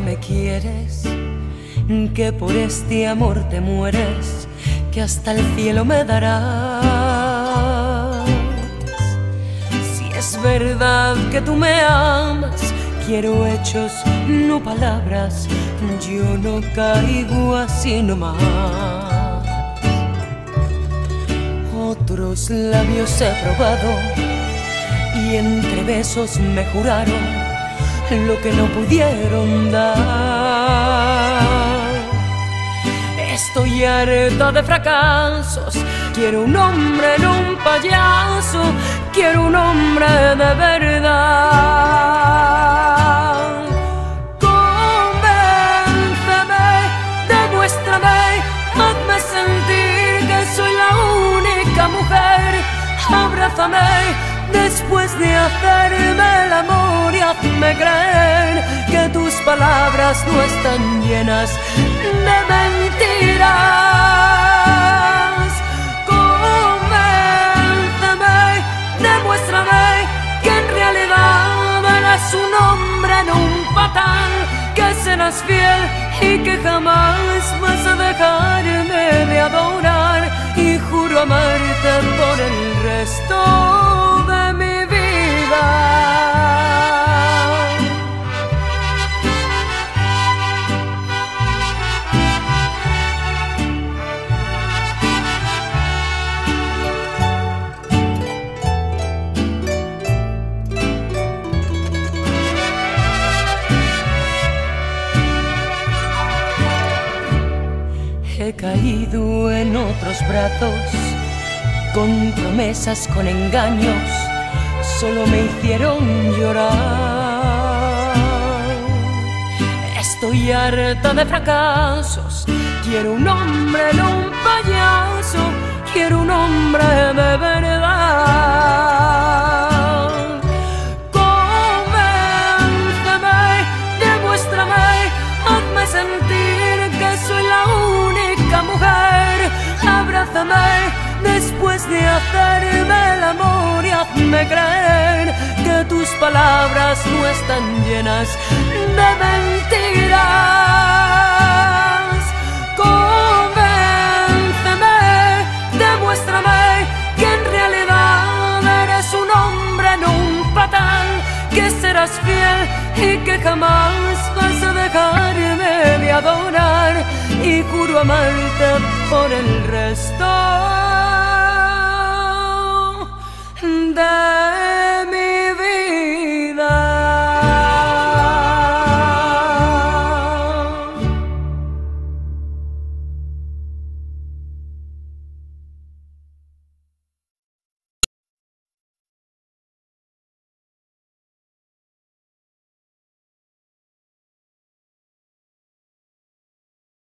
me quieres, que por este amor te mueres, que hasta el cielo me darás. Si es verdad que tú me amas, quiero hechos, no palabras, yo no caigo así nomás. Otros labios he probado y entre besos me juraron lo que no pudieron dar. Estoy harta de fracasos, quiero un hombre, no un payaso, quiero un hombre de verdad. Convénceme, demuéstrame, hazme sentir que soy la única mujer, abrázame después de hacerme el amor que tus palabras no están llenas de mentiras. Convénceme, demuéstrame que en realidad eres un hombre, no un patán, que serás fiel y que jamás vas a dejarme He caído en otros brazos, con promesas, con engaños, solo me hicieron llorar. Estoy harta de fracasos, quiero un hombre, no un payaso, quiero un hombre de después de hacerme el amor y hazme creer que tus palabras no están llenas de mentiras. Convénceme, demuéstrame que en realidad eres un hombre, no un patán, que serás fiel y que jamás vas a dejarme de adorar y juro amarte por el resto